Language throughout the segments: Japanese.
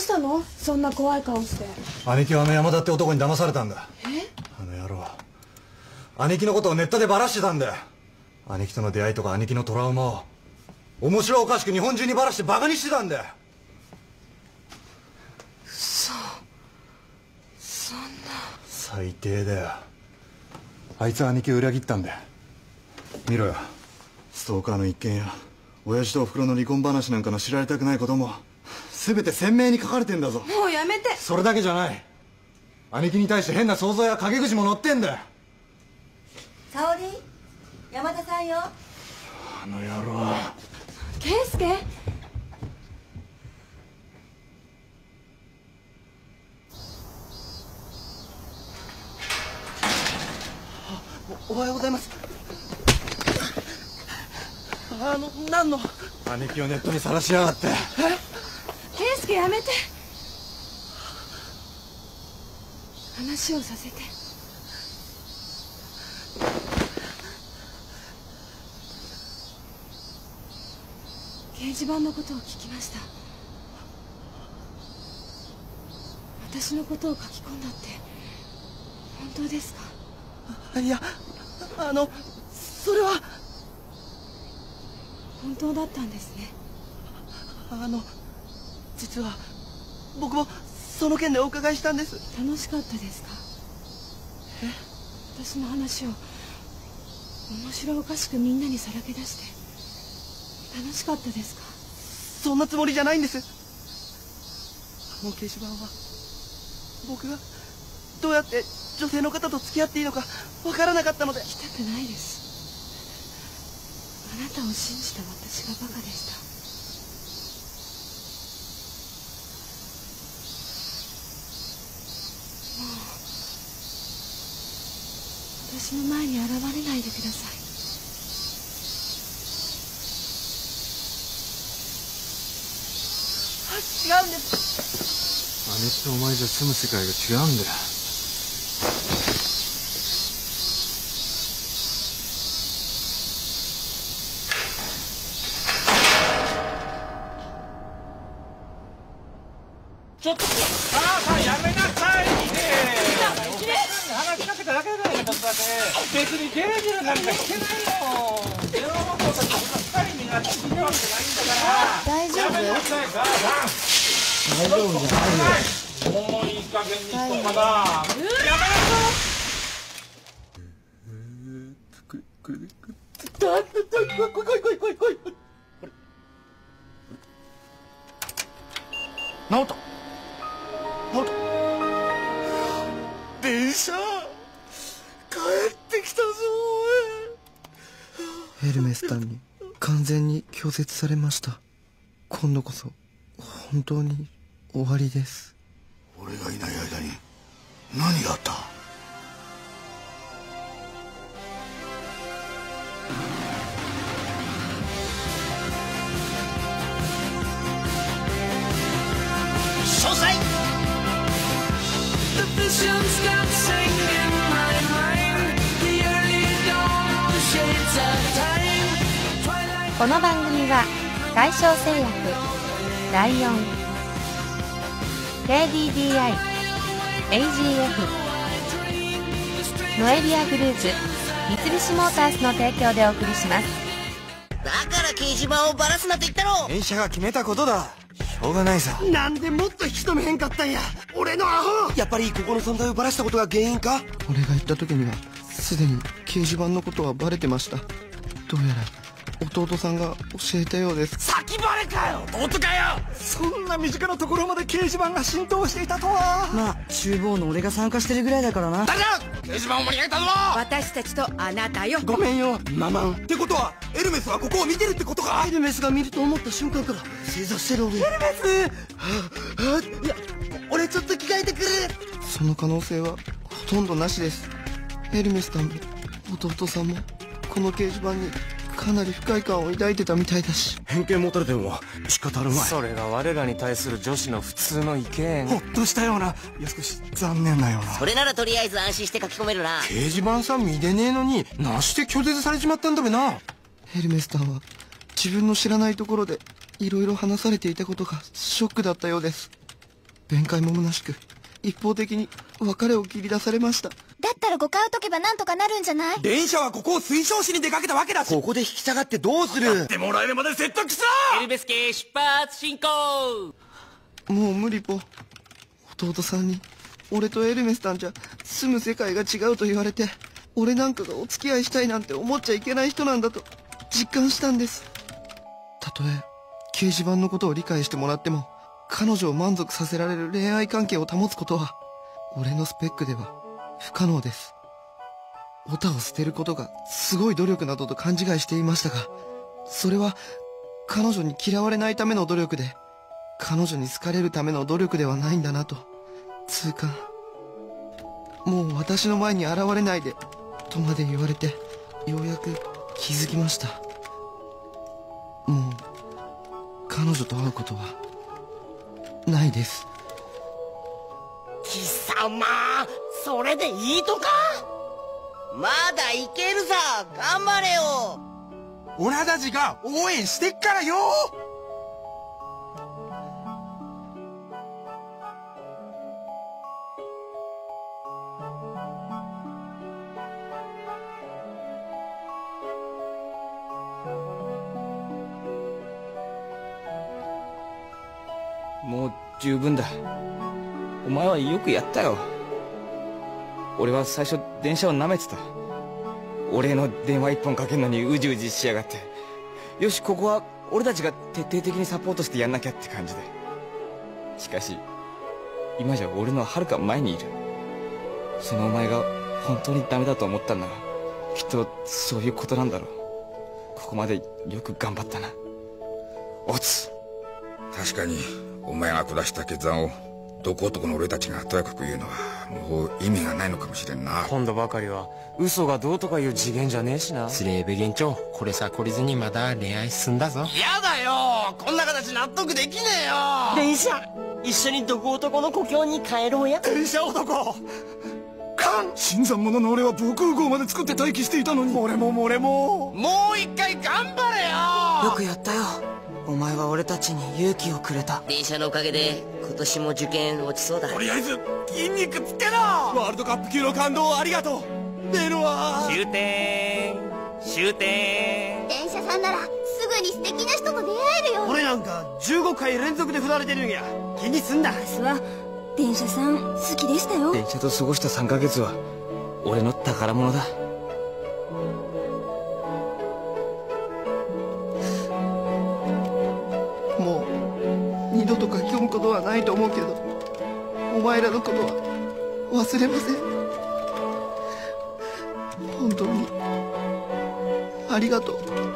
したの？そんな怖い顔して。兄貴はあの山田って男に騙されたんだ。え？あの野郎。兄貴のことをネットでバラしてたんだよ。兄貴との出会いとか兄貴のトラウマを。面白おかしく日本中にバラしてバカにしてたんだよ。嘘。そんな。最低だよ。あいつは兄貴を裏切ったんだよ。見ろよ。ストーカーの一件や親父とおふくろの離婚話なんかの知られたくないことも全て鮮明に書かれてんだぞ。もうやめて。それだけじゃない。兄貴に対して変な想像や陰口も載ってんだよ。沙織？山田さんよ。あの野郎。圭介？おはようございます。あの何の？兄貴をネットにさらしやがって圭介やめて。話をさせて。掲示板のことを聞きました。私のことを書き込んだって。本当ですか？いやあのそれは。本当だったんですね。あの実は僕もその件でお伺いしたんです。楽しかったですか？私の話を面白おかしくみんなにさらけ出して楽しかったですか？そんなつもりじゃないんです。あの掲示板は僕がどうやって女性の方と付き合っていいのかわからなかったので。行きたくないです。あなたを信じた私がバカでした私の前に現れないでください。違うんです。姉とお前じゃ住む世界が違うんだよちょっとさあさあやめなさいね話しかけただけだよちょっとだけ別にデージルなんかしてないよ電話番号だってそんな二人になって聞いてわけじゃないんだから大丈やめなさい母さん大丈夫じゃないよもういい加減にしとかなやめなさ直人直人電車ってきたぞヘルメスタンに完全に拒絶されました。今度こそ本当に終わりです。俺がいない間に何があった？この番組は大正製薬ライオン KDDI AGF ノエビアグループ三菱モータースの提供でお送りします。だから掲示板をバラすなと言ったろ！電車が決めたことだ。しょうがないさ。なんでもっと引き止めへんかったんや。俺のアホ！やっぱりここの存在をバラしたことが原因か？俺が行った時にはすでに掲示板のことはバレてました。どうやら弟さんが教えたようです。先バレかよ！弟かよ！そんな身近なところまで掲示板が浸透していたとは。まあ厨房の俺が参加してるぐらいだからな。誰だ！掲示板を盛り上げたのは！私たちとあなたよ。ごめんよママン。ってことはエルメスはここを見てるってことか？ヘルメスが見ると思った瞬間から正座してる俺ヘルメス！はあいや俺ちょっと着替えてくる。その可能性はほとんどなしです。ヘルメスさんも弟さんもこの掲示板にかなり不快感を抱いてたみたいだし。偏見持たれても仕方あるまい。それが我らに対する女子の普通の意見ほっとしたようないや少し残念なような。それならとりあえず安心して書き込めるな。掲示板さん見でねえのになして拒絶されちまったんだべな。ヘルメスさんは自分の知らないところでいろいろ話されていたことがショックだったようです。弁解も虚しく一方的に別れを切り出されましただったら誤解を解けばなんとかなるんじゃない？電車はここを推奨しに出かけたわけだし。ここで引き下がってどうする？ってもらえるまで説得しろエルベス家出発進行もう無理ぽ。弟さんに俺とエルメスたんじゃ住む世界が違うと言われて俺なんかがお付き合いしたいなんて思っちゃいけない人なんだと実感したんです。たとえ掲示板のことを理解してもらっても彼女を満足させられる恋愛関係を保つことは俺のスペックでは不可能です。オタを捨てることがすごい努力などと勘違いしていましたがそれは彼女に嫌われないための努力で彼女に好かれるための努力ではないんだなと痛感。もう私の前に現れないでとまで言われてようやく気づきました。もう彼女と会うことはないです。貴様！それでいいとか？まだいけるさ頑張れよ。オラたちが応援してっからよ。もう十分だ。お前はよくやったよ俺は最初電車を舐めてた。俺の電話一本かけるのにうじうじしやがって。よしここは俺たちが徹底的にサポートしてやんなきゃって感じで。しかし今じゃ俺のはるか前にいる。そのお前が本当にダメだと思ったんならきっとそういうことなんだろう。ここまでよく頑張ったな。オツ確かにお前が下した決断を毒男の俺たちがとやかく言うのはもう意味がないのかもしれんな。今度ばかりは嘘がどうとかいう次元じゃねえしな。スレーベ現長これさ懲りずにまだ恋愛進んだぞ。やだよ！こんな形納得できねえよ！電車！一緒に毒男の故郷に帰ろうや。電車男！新参者の俺は防空壕まで作って待機していたのに。俺も俺も。もう一回頑張れよ！よくやったよお前は俺たちに勇気をくれた。電車のおかげで今年も受験落ちそうだ。とりあえず筋肉つけろ！ワールドカップ級の感動をありがとう。出るわ終点。終点。電車さんならすぐに素敵な人と出会えるよ。俺なんか15回連続で振られてるんや。気にすんな。私は電車さん好きでしたよ。電車と過ごした3ヶ月は俺の宝物だ二度と書き込むことはないと思うけどお前らのことは忘れません。本当にありがとう。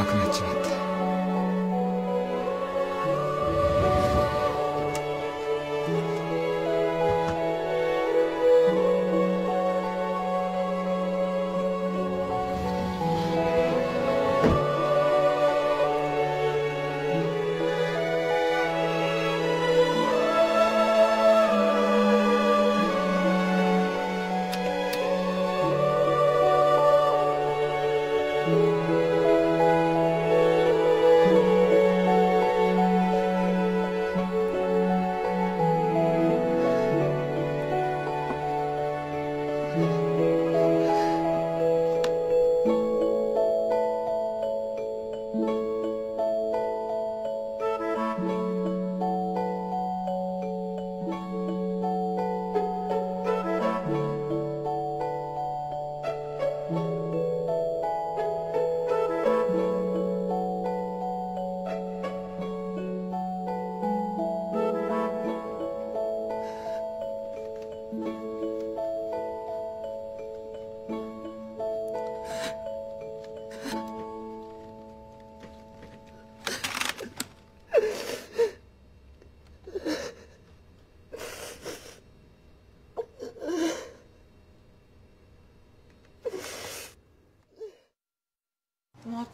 なくなっちまっ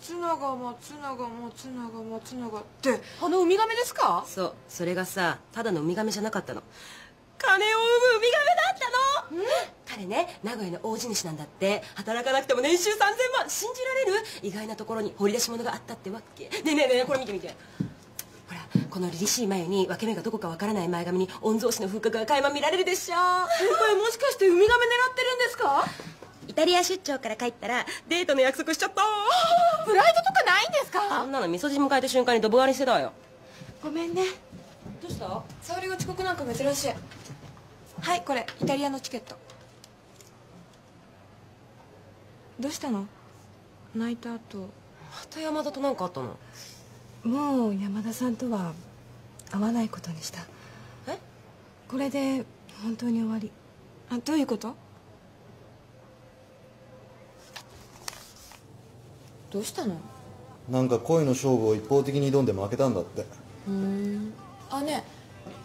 松永松永松永松永って。あのウミガメですか？そうそれがさただのウミガメじゃなかったの。金を生むウミガメだったの？彼ね名古屋の大地主なんだって。働かなくても年収3000万。信じられる？意外なところに掘り出し物があったってわけ。ねえねえねえこれ見て見て。ほらこの凛々しい眉に分け目がどこかわからない前髪に御曹司の風格が垣間見られるでしょ。先輩もしかしてウミガメ狙ってるんですか？イタリア出張から帰ったらデートの約束しちゃった。プライドとかないんですか？そんなの味噌汁迎えた瞬間にドブ割りしてたわよ。ごめんね。どうした？沙織が遅刻なんか珍しい。はいこれイタリアのチケット。どうしたの？泣いた後。また山田と何かあったの？もう山田さんとは会わないことにした。え？これで本当に終わり。あどういうこと？どうしたの？なんか恋の勝負を一方的に挑んで負けたんだって。ふん。あね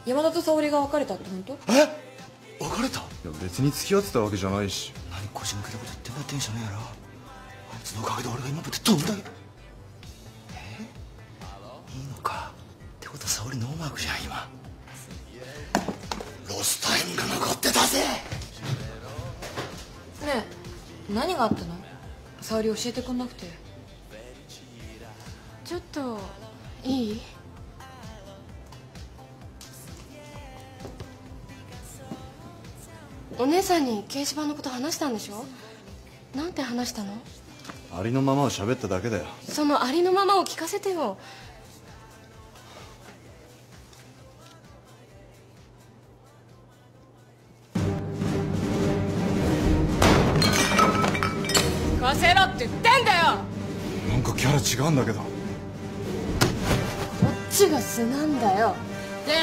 え。山田と沙織が別れたって本当？別れた？いや別に付き合ってたわけじゃないし。何こじ抜けたこと言ってもらってんじゃねえやろあいつのおかげで俺が今までどんだけ。え？いいのか。ってことは沙織ノーマークじゃん今。ロスタイムが残ってたぜ。ねえ。何があったの？沙織教えてくんなくてちょっといい？お姉さんに掲示板のこと話したんでしょ？なんて話したの？ありのままを喋っただけだよ。そのありのままを聞かせてよ。聞かせろって言ってんだよ！なんかキャラ違うんだけどが素なんだよ。で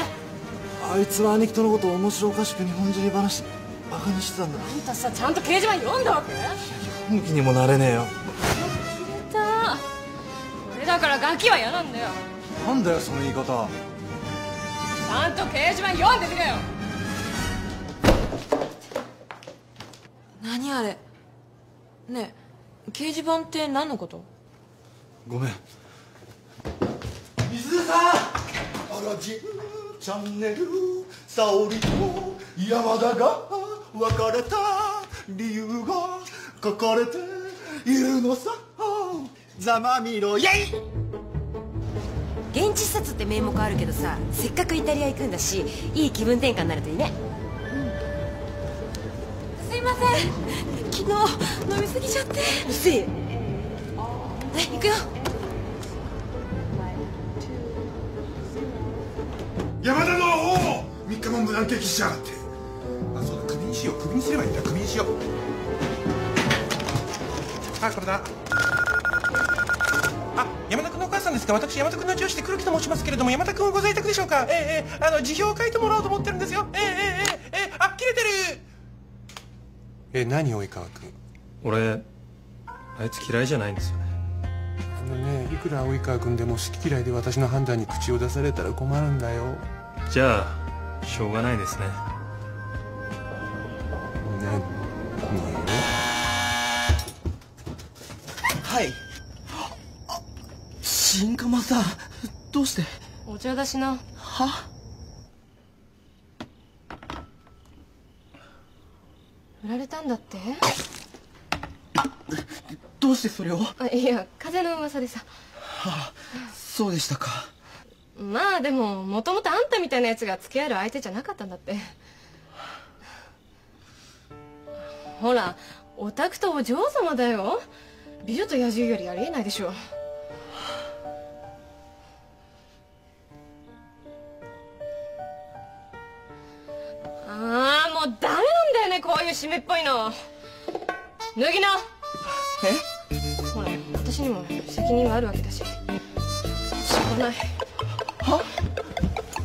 あいつは兄貴とのことを面白おかしく日本人話バカにしてたんだ。あんたさちゃんと掲示板読んだわけ？向きにもなれねえよ。出た俺だからガキは嫌なんだよ。なんだよその言い方。ちゃんと掲示板読んでみろよ。何あれ？ねえ掲示板って何のこと？ごめん水さんあらじチャンネル沙織と山田が別れた理由が書かれているのさ。ざまみろイェイ現地視察って名目あるけどさせっかくイタリア行くんだしいい気分転換になるといいね。すいません。昨日飲みすぎちゃって。うっせえ。はい行くよ山田の王3日も無断欠しやがって。あそうだクビにしよう。クビにすればいいんだ。クビにしよう。あこれだ。あ山田君のお母さんですか？私山田君の上司で黒木と申しますけれども山田君はご在宅でしょうか？ええええ。あの辞表を書いてもらおうと思ってるんですよ。ええええええ。えあ切れてる。え何及川君俺あいつ嫌いじゃないんですよね。あのねいくら及川君でも好き嫌いで私の判断に口を出されたら困るんだよじゃあしょうがないですね。何はい。あ新鎌さんどうして？お茶出しな。は？振られたんだって？どうしてそれを？はあいや風の噂でさ。あそうでしたかまあでももともとあんたみたいなやつが付き合える相手じゃなかったんだって。ほらオタクとお嬢様だよ。美女と野獣よりありえないでしょ。ああもうダメなんだよねこういう湿っぽいの。脱ぎな。え？ほら私にも責任はあるわけだし。しょうがない。は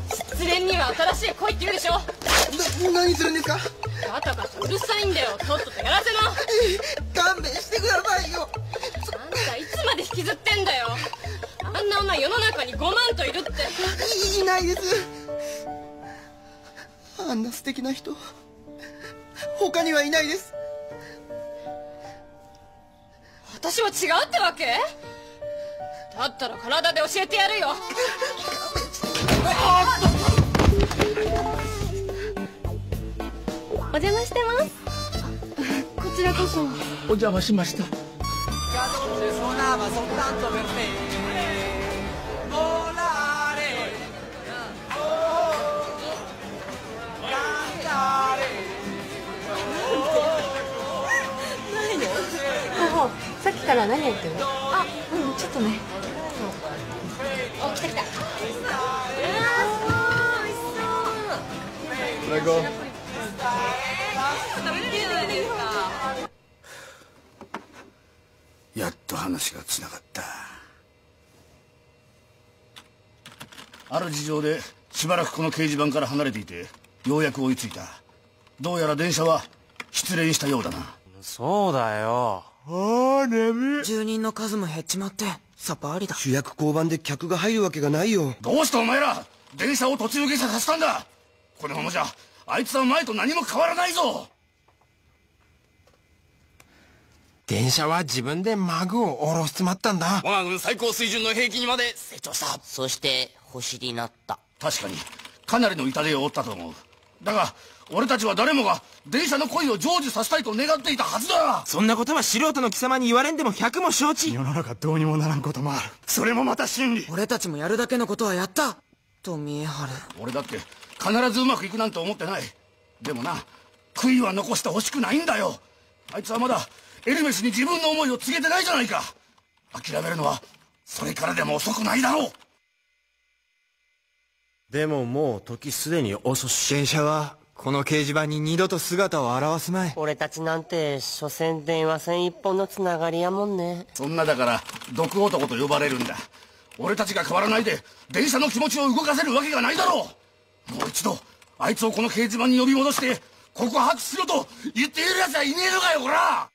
失恋には新しい恋って言うでしょ。な何するんですか？ガタガタうるさいんだよ。とっととやらせな勘弁してくださいよ。あんたいつまで引きずってんだよ。あんな女世の中に5万といるって。いいないです。あんな素敵な人。他にはいないです。私は違うってわけ？だったら体で教えてやるよお邪魔してます。こちらこそ。お邪魔しました. Oh, さっきから何？やってるのあうんちょっとねお来た来た最 高やっと話がつながった。ある事情でしばらくこの掲示板から離れていてようやく追いついた。どうやら電車は失恋したようだな。そうだよ。ああ眠い。住人の数も減っちまってさっぱりだ。主役交番で客が入るわけがないよ。どうしてお前ら？電車を途中下車させたんだ。このままじゃあいつは前と何も変わらないぞ電車は自分でマグを下ろしつまったんだ。我が軍最高水準の兵器にまで。成長したそして星になった。確かに。かなりの痛手を負ったと思う。だが俺たちは誰もが電車の恋を成就させたいと願っていたはずだ。そんなことは素人の貴様に言われんでも百も承知。世の中どうにもならんこともある。それもまた真理。俺たちもやるだけのことはやった。と見え張る。俺だって必ずうまくいくなんて思ってない。でもな悔いは残してほしくないんだよ。あいつはまだエルメスに自分の思いを告げてないじゃないか。諦めるのはそれからでも遅くないだろう。でももう時すでに遅し電車はこの掲示板に二度と姿を現すまい。俺たちなんて所詮電話線一本のつながりやもんね。そんなだから毒男と呼ばれるんだ。俺たちが変わらないで電車の気持ちを動かせるわけがないだろう。もう一度あいつをこの掲示板に呼び戻して告白しろと言っている奴はいねえのかよこら！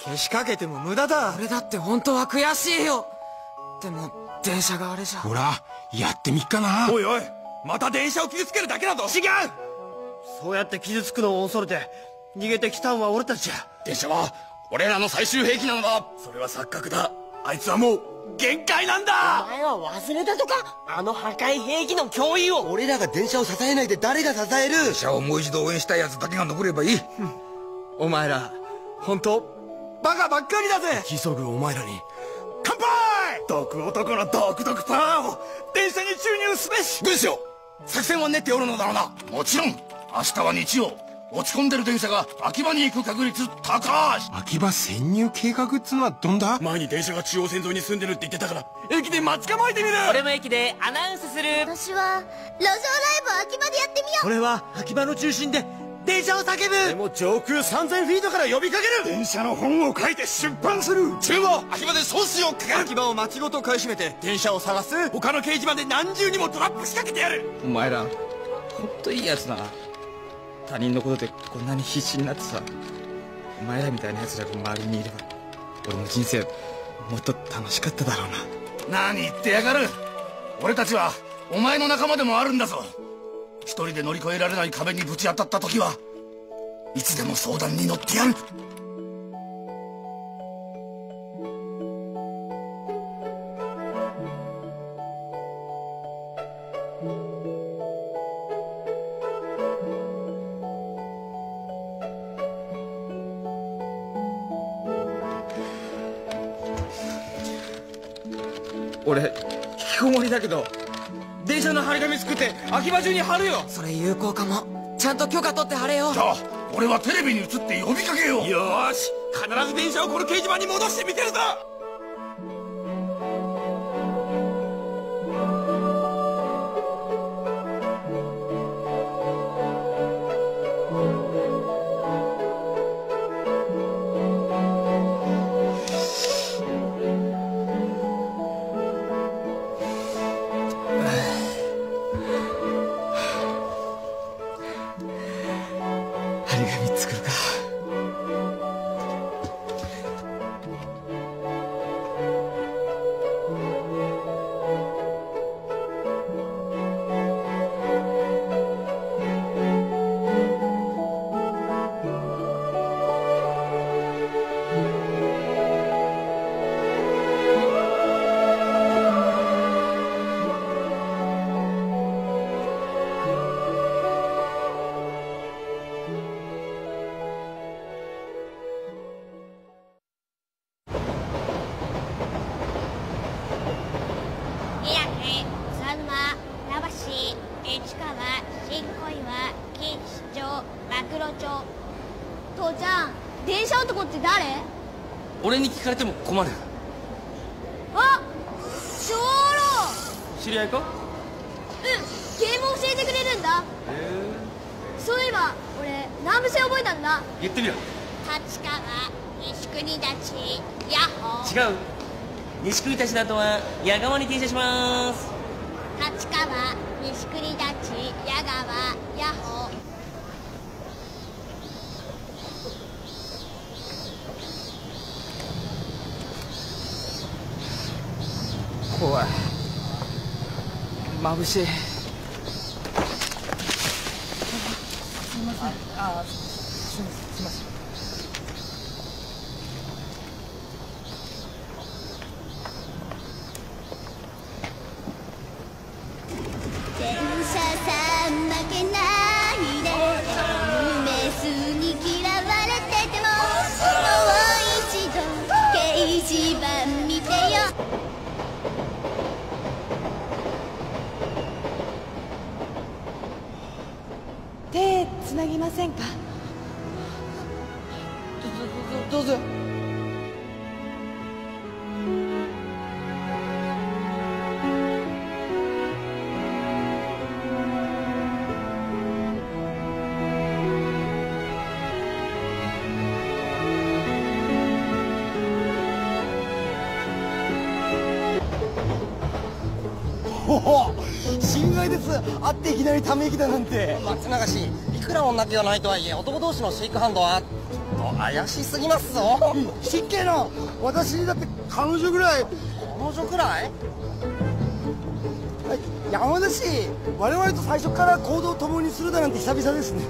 けしかけても無駄だ。俺だって本当は悔しいよ。でも電車があれじゃ。ほらやってみっかな。おいおいまた電車を傷つけるだけだぞ。違う！そうやって傷つくのを恐れて逃げてきたんは俺たちや電車は俺らの最終兵器なのだ。それは錯覚だ。あいつはもう限界なんだ！お前は忘れたとか？あの破壊兵器の脅威を。俺らが電車を支えないで誰が支える？電車をもう一度応援したい奴だけが残ればいい。お前ら本当バカばっかりだぜ！急ぐお前らに。乾杯！毒男の毒毒パワーを電車に注入すべし！軍師作戦は練っておるのだろうな。もちろん。明日は日曜落ち込んでる電車が秋葉に行く確率高し秋葉潜入計画っつのはどんだ？前に電車が中央線沿いに住んでるって言ってたから駅で待ち構えてみる。俺も駅でアナウンスする。私は路上ライブを秋葉でやってみよう。俺は秋葉の中心で電車を叫ぶ。でも上空3000フィートから呼びかける。電車の本を書いて出版する。中は秋葉で損失をかける。秋葉を街ごと買い占めて電車を探す。他の掲示板で何重にもトラップ仕掛けてやる。お前らほんといいやつだな他人のことでこんなに必死になってさお前らみたいな奴らが周りにいれば俺の人生もっと楽しかっただろうな。何言ってやがる。俺たちはお前の仲間でもあるんだぞ。一人で乗り越えられない壁にぶち当たった時はいつでも相談に乗ってやる。秋葉中に貼るよ。それ有効かも。ちゃんと許可取って貼れよ。じゃあ俺はテレビに映って呼びかけよう。よーし。必ず電車をこの掲示板に戻してみてるぞ俺に聞かれても困る。あ長老。知り合いか？うんゲーム教えてくれるんだ。そういえば俺南部線覚えたんだ。言ってみろ。立川西国立ヤッホー。違う。西国立だとは矢川に停車します。立川西国立矢川ヤッホー怖い眩しいつなぎませんか？どどどどうぞ。です会っていきなりため息だなんて。松永氏いくら女気がないとはいえ男同士のシェイクハンドは怪しすぎますぞ。失敬な。私だって彼女ぐらい。彼女くらい？山田氏我々と最初から行動を共にするだなんて久々ですね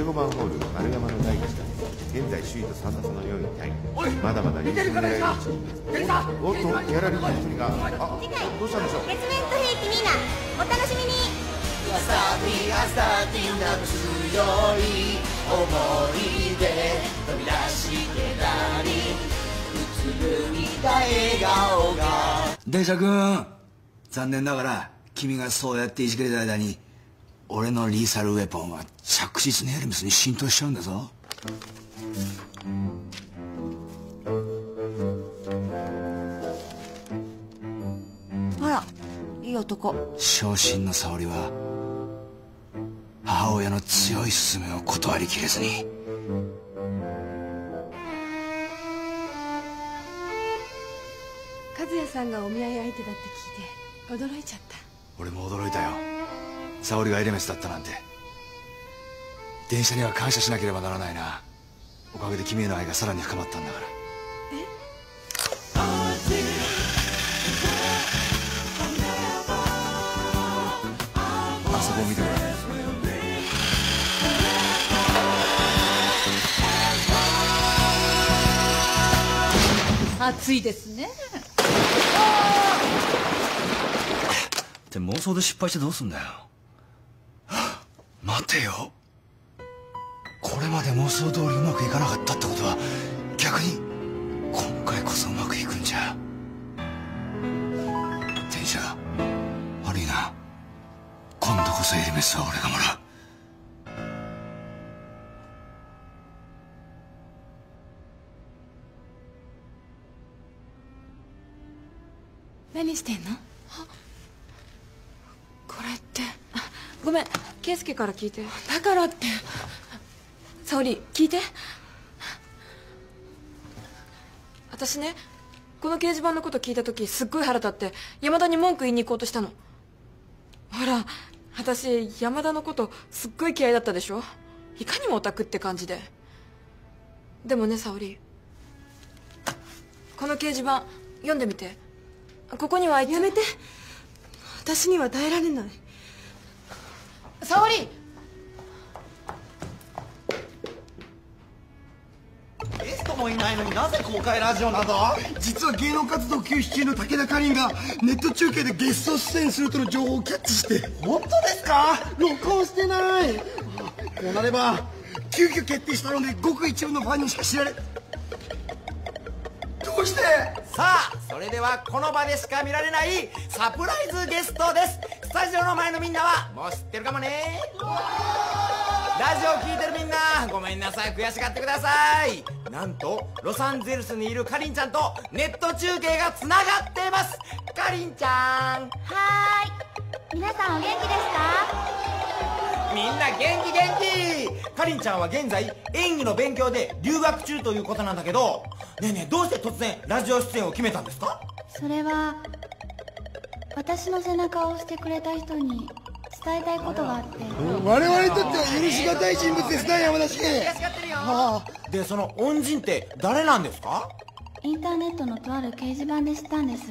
15番ホール丸山の第一打現在首位と3打差の4位タイまだまだ優勝狙いのチームおっとギャラリーの一人があ次回どうしたんでしょう月面と兵器ミーナお楽しみにわさびあさびな強い思い出飛び出してたりうつむいた笑顔が電車君残念ながら君がそうやっていじけてた間に俺のリーサルウェポンは着実にエルメスに浸透しちゃうんだぞ。あらいい男。昇進の沙織は母親の強い勧めを断りきれずに。和也さんがお見合い相手だって聞いて驚いちゃった。俺も驚いたよ沙織がエレメスだったなんて。電車には感謝しなければならないな。おかげで君への愛がさらに深まったんだから。あそこを見てごらん。暑いですね。って妄想で失敗してどうすんだよてよ。これまで妄想通りうまくいかなかったってことは逆に今回こそうまくいくんじゃ。電車悪いな。今度こそエルメスは俺がもらう。何してんの？ごめん圭介から聞いて。だからって。沙織聞いて。私ねこの掲示板のこと聞いた時すっごい腹立って山田に文句言いに行こうとしたの。ほら私山田のことすっごい嫌いだったでしょ。いかにもオタクって感じで。でもね沙織。この掲示板読んでみて。ここにはあいつ。やめて。私には耐えられない。沙織。ゲストもいないのになぜ公開ラジオなど？実は芸能活動休止中の武田かりんがネット中継でゲスト出演するとの情報をキャッチして。本当ですか？録音してない。こうなれば急遽決定したのでごく一部のファンにしか知られどうして。さあそれではこの場でしか見られないサプライズゲストです。スタジオの前のみんなはもう知ってるかもね。ラジオ聞いてるみんなごめんなさい悔しがってください。なんとロサンゼルスにいるかりんちゃんとネット中継がつながっています。かりんちゃん。はーい。皆さんお元気ですか？みんな元気元気。かりんちゃんは現在演技の勉強で留学中ということなんだけどねえねえどうして突然ラジオ出演を決めたんですか？それは私の背中を押してくれた人に伝えたいことがあって。我々にとっては許し難い人物ですね山田氏ああでその恩人って誰なんですか？インターネットのとある掲示板で知ったんです。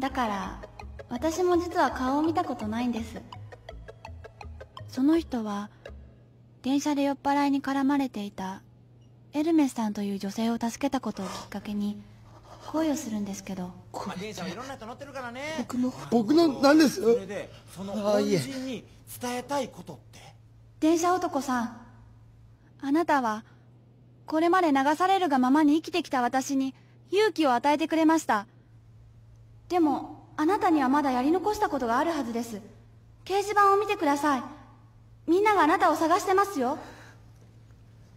だから私も実は顔を見たことないんですその人は電車で酔っ払いに絡まれていたエルメスさんという女性を助けたことをきっかけに恋をするんですけど。まあ電車はいろんな人乗ってるからね。僕の僕の何です。それでその恩人に伝えたいことって？電車男さんあなたはこれまで流されるがままに生きてきた私に勇気を与えてくれました。でもあなたにはまだやり残したことがあるはずです。掲示板を見てくださいみんながあなたを探してますよ。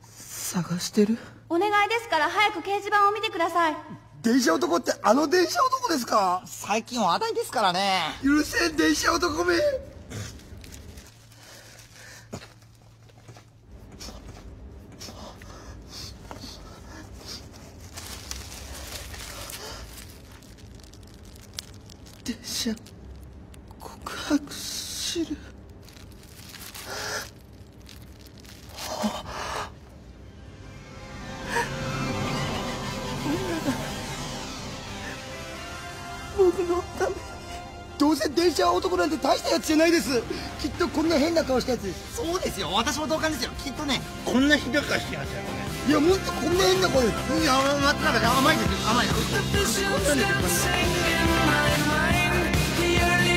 探してる？お願いですから早く掲示板を見てください。電車男ってあの電車男ですか？最近話題ですからね。許せん電車男め。電車告白する僕のために。どうせ電車男なんて大したやつじゃないです。きっとこんな変な顔したやつです。そうですよ。私も同感ですよ。きっとねこんなひどい顔してましたよいやもっとこんな変な声いや待ってなんか甘いです甘いですこんなんですよお前もピラミ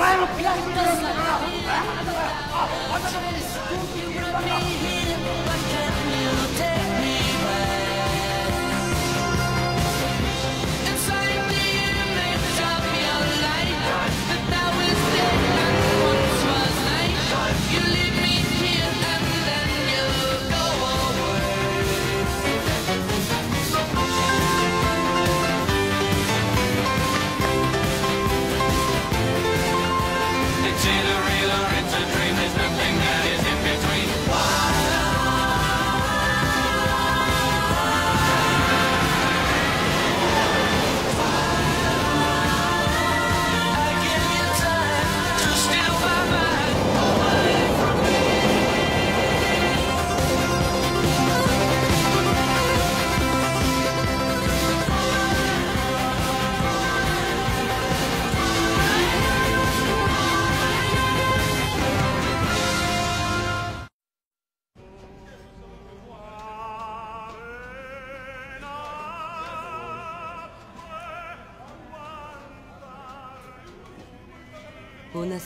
ッ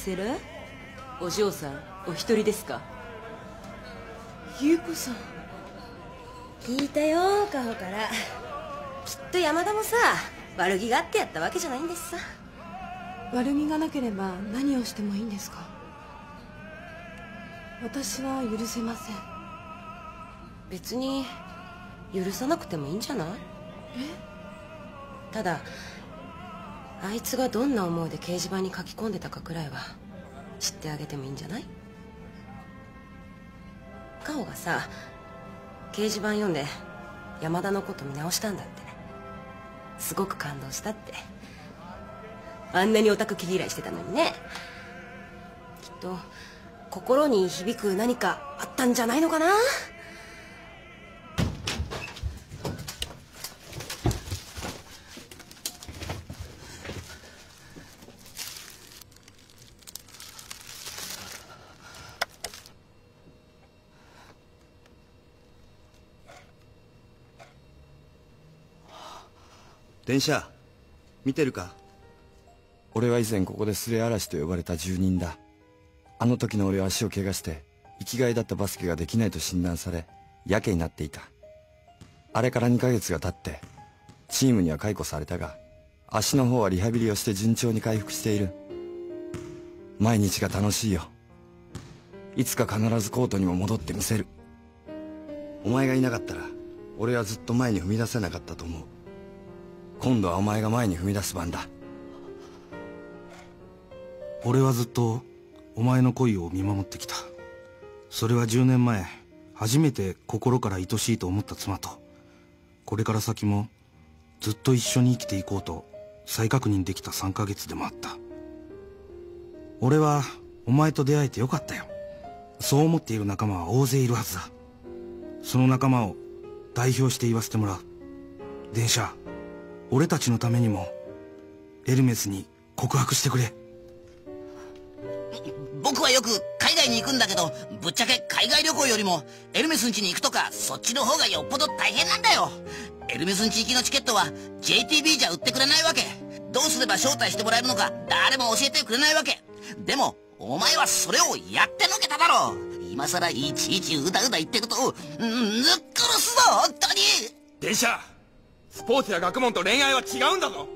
ドだボナセラお嬢さんお一人ですか？優子さん。聞いたよカホから。きっと山田もさ悪気があってやったわけじゃないんですさ。悪気がなければ何をしてもいいんですか？私は許せません。別に許さなくてもいいんじゃない？ただあいつがどんな思いで掲示板に書き込んでたかくらいは知ってあげてもいいんじゃない？カオがさ掲示板読んで山田のこと見直したんだって。すごく感動したって。あんなにオタク毛嫌いしてたのにね。きっと心に響く何かあったんじゃないのかな？電車見てるか？俺は以前ここでスレ嵐と呼ばれた住人だ。あの時の俺は足を怪我して生きがいだったバスケができないと診断されやけになっていた。あれから2ヶ月が経ってチームには解雇されたが足の方はリハビリをして順調に回復している。毎日が楽しいよ。いつか必ずコートにも戻ってみせる。お前がいなかったら俺はずっと前に踏み出せなかったと思う。今度はお前が前に踏み出す番だ。俺はずっとお前の恋を見守ってきた。それは10年前初めて心から愛しいと思った妻と。これから先もずっと一緒に生きていこうと再確認できた3ヶ月でもあった。俺はお前と出会えてよかったよ。そう思っている仲間は大勢いるはずだ。その仲間を代表して言わせてもらう。電車。俺たちのためにもエルメスに告白してくれ。僕はよく海外に行くんだけどぶっちゃけ海外旅行よりもエルメスん家に行くとかそっちの方がよっぽど大変なんだよ。エルメスん家行きのチケットは JTB じゃ売ってくれないわけ。どうすれば招待してもらえるのか誰も教えてくれないわけ。でもお前はそれをやってのけただろ今さらいちいちうだうだ言ってるとうんぬっ殺すぞ本当に。電車スポーツや学問と恋愛は違うんだぞ。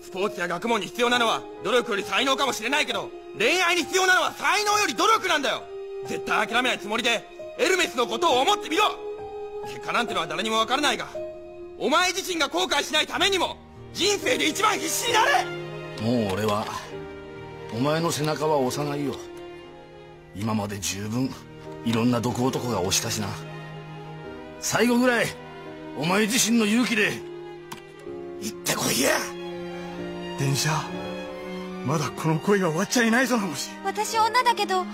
スポーツや学問に必要なのは努力より才能かもしれないけど恋愛に必要なのは才能より努力なんだよ。絶対諦めないつもりでエルメスのことを思ってみろ。結果なんてのは誰にもわからないがお前自身が後悔しないためにも人生で一番必死になれ。もう俺はお前の背中は押さないよ。今まで十分いろんな毒男が押したしな。最後ぐらいお前自身の勇気で行ってこいや。電車まだこの恋が終わっちゃいないぞナモシ私女だけどこ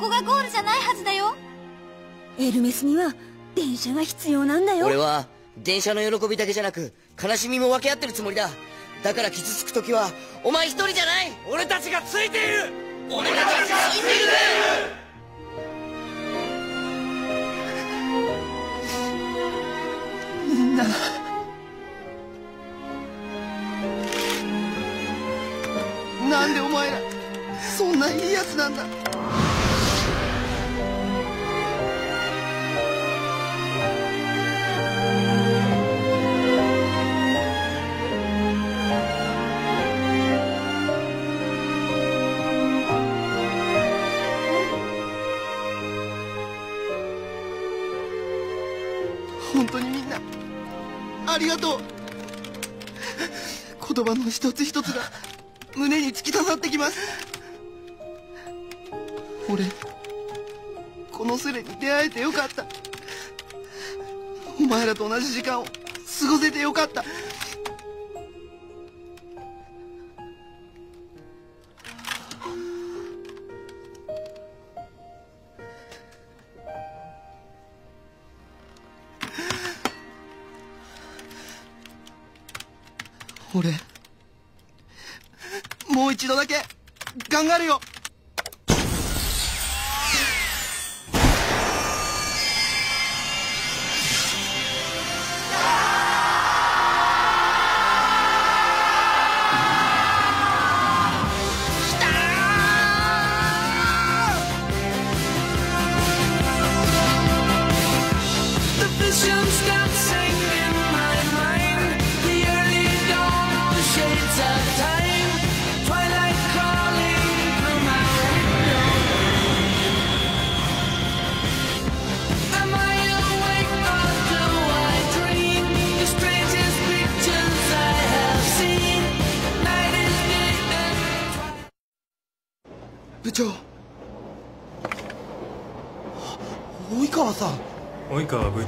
こがゴールじゃないはずだよ。エルメスには電車が必要なんだよ。俺は電車の喜びだけじゃなく悲しみも分け合ってるつもりだ。だから傷つく時はお前一人じゃない。俺たちがついている。俺たちがついている。みんなないいやつなんだ。本当にみんなありがとう。言葉の一つ一つが胸に突き刺さってきます。俺このスレに出会えてよかった。お前らと同じ時間を過ごせてよかった。俺もう一度だけ頑張るよ。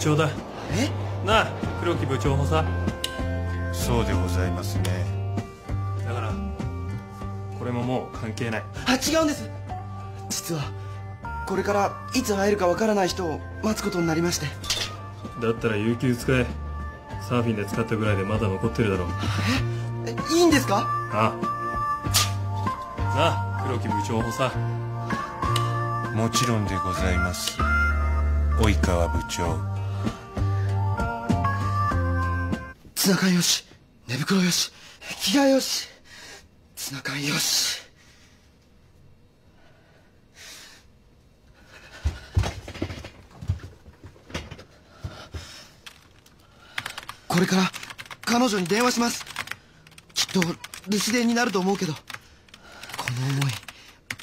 長だ。え？なあ黒木部長補佐そうでございますね。だからこれももう関係ない。あ違うんです。実はこれからいつ会えるかわからない人を待つことになりまして。だったら有給使え。サーフィンで使ったぐらいでまだ残ってるだろう。え？いいんですか？ああ。なあ黒木部長補佐もちろんでございます。及川部長ツナ缶よし寝袋よし着替えよしツナ缶よし。これから彼女に電話します。きっと留守電になると思うけどこの思い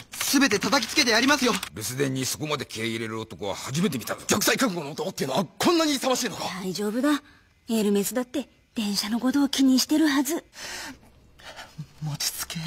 全て叩きつけてやりますよ。留守電にそこまで気合い入れる男は初めて見た。ぞ玉砕覚悟の男っていうのはこんなに勇ましいのか。大丈夫だ。エルメスだって電車のことを気にしてるはず。落ち着け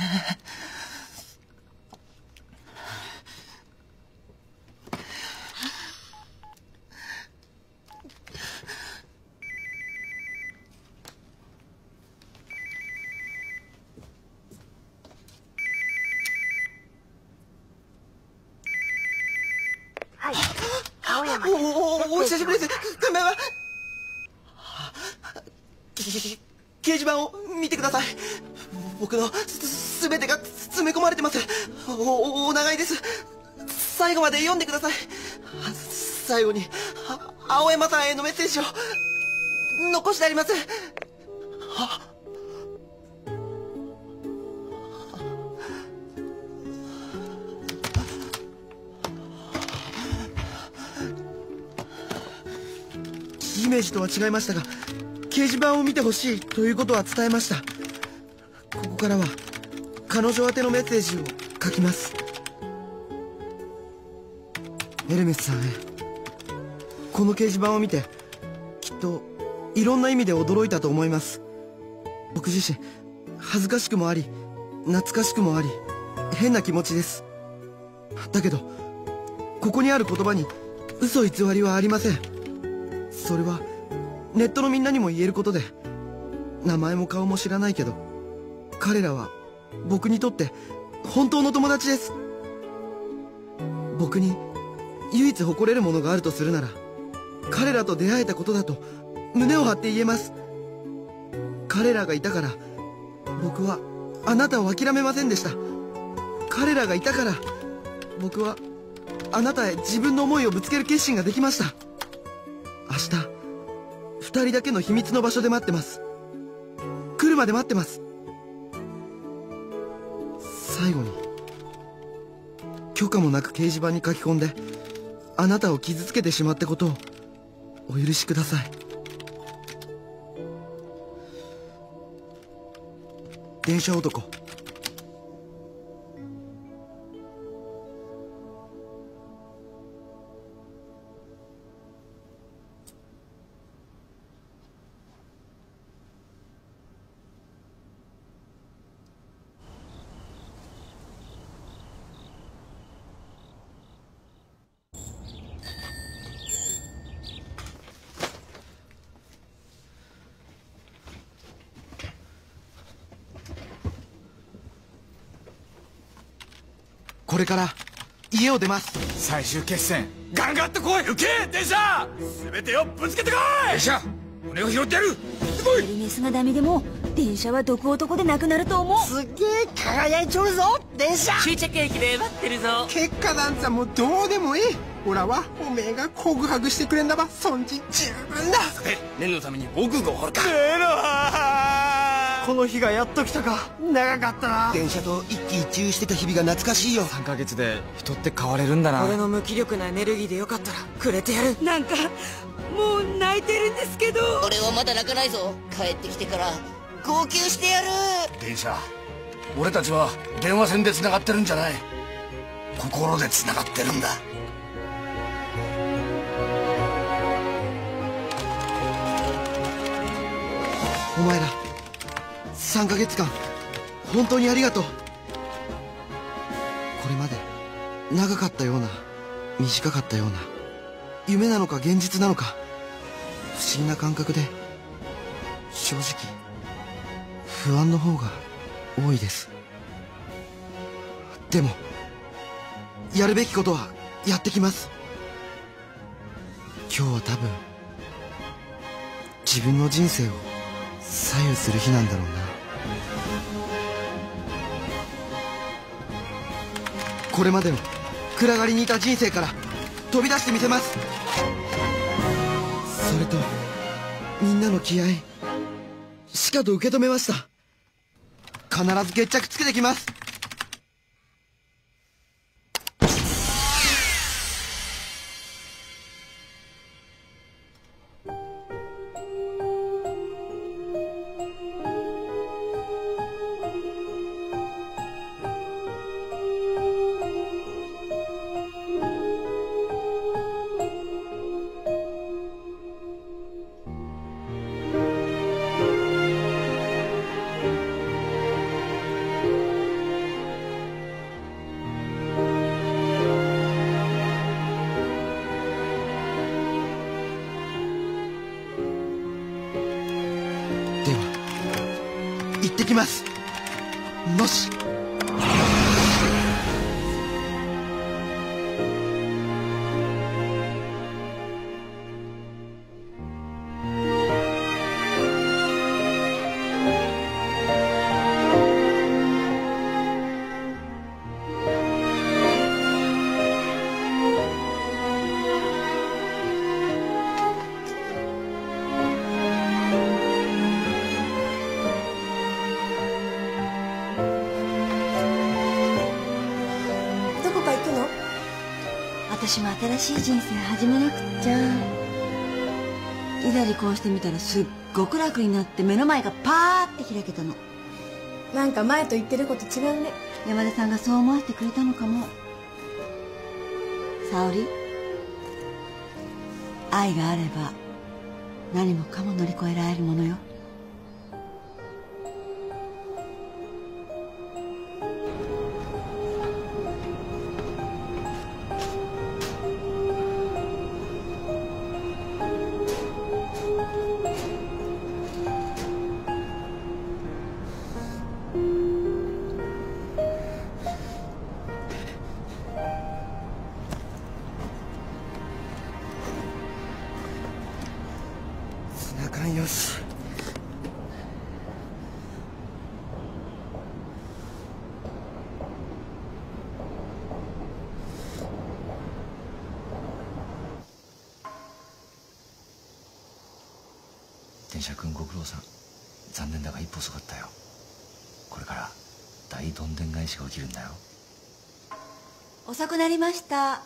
後まで読んでください。最後に青山さんへのメッセージを残してあります。イメージとは違いましたが掲示板を見てほしいということは伝えました。ここからは彼女宛てのメッセージを書きます。エルメスさんへ。この掲示板を見てきっといろんな意味で驚いたと思います。僕自身恥ずかしくもあり懐かしくもあり変な気持ちです。だけどここにある言葉に嘘偽りはありません。それはネットのみんなにも言えることで名前も顔も知らないけど彼らは僕にとって本当の友達です。僕に唯一誇れるものがあるとするなら彼らと出会えたことだと胸を張って言えます。彼らがいたから僕はあなたを諦めませんでした。彼らがいたから僕はあなたへ自分の思いをぶつける決心ができました。明日二人だけの秘密の場所で待ってます。来るまで待ってます。最後に許可もなく掲示板に書き込んであなたを傷つけてしまったことをお許しください。電車男。これから家を出ます。最終決戦。ガンガンと来い。行け電車！全てをぶつけてこい。電車骨を拾ってやる。エルメスがダメでも電車は毒男でなくなると思う。すっげえ輝いちょるぞ電車！終着駅で待ってるぞ。結果なんざもうどうでもいい。オラはおめえが告白してくれんだばそんじ十分だ。念のために防空壕を掘るかこの日がやっと来たか。長かったな。電車と一喜一憂してた日々が懐かしいよ。3ヶ月で人って変われるんだな。俺の無気力なエネルギーでよかったらくれてやる。なんかもう泣いてるんですけど。俺はまだ泣かないぞ。帰ってきてから。号泣してやる。電車俺たちは電話線で繋がってるんじゃない。心で繋がってるんだ。お前ら3ヶ月間本当にありがとう。これまで長かったような短かったような夢なのか現実なのか不思議な感覚で正直不安の方が多いです。でもやるべきことはやってきます。今日は多分自分の人生を左右する日なんだろうな。これまでの暗がりにいた人生から飛び出してみせます。それとみんなの気合しかと受け止めました。必ず決着つけてきます。私も新しい人生始めなくっちゃ。いざ離婚してみたらすっごく楽になって目の前がパーって開けたの。なんか前と言ってること違うね。山田さんがそう思わせてくれたのかも。沙織？愛があれば何もかも乗り越えられるものよ遅くなりました。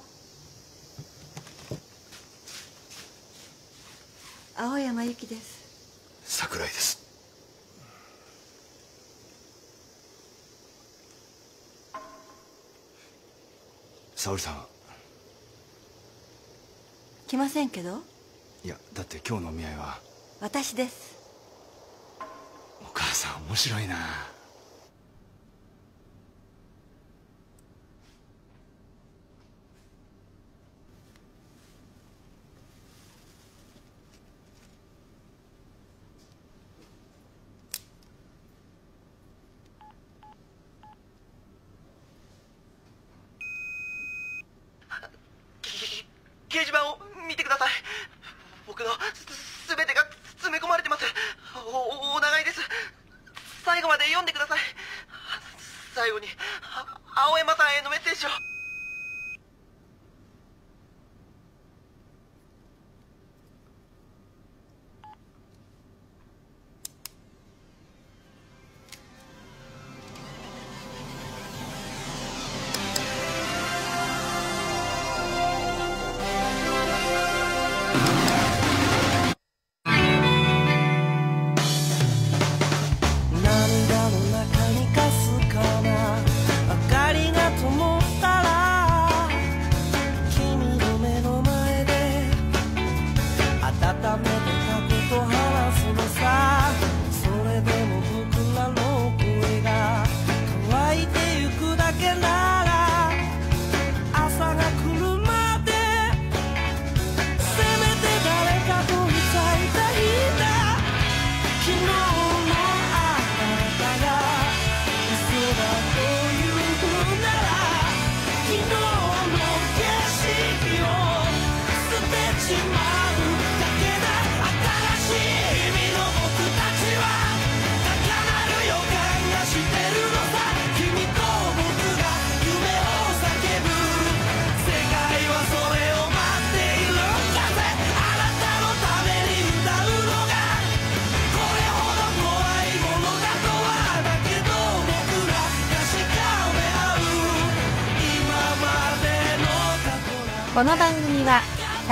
青山由紀です。桜井です。沙織さん。来ませんけど？いやだって今日のお見合いは。私です。お母さん面白いな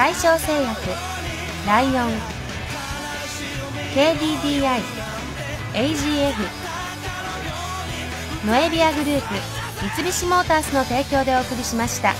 大正製薬ライオン KDDI AGF ノエビアグループ三菱モータースの提供でお送りしました。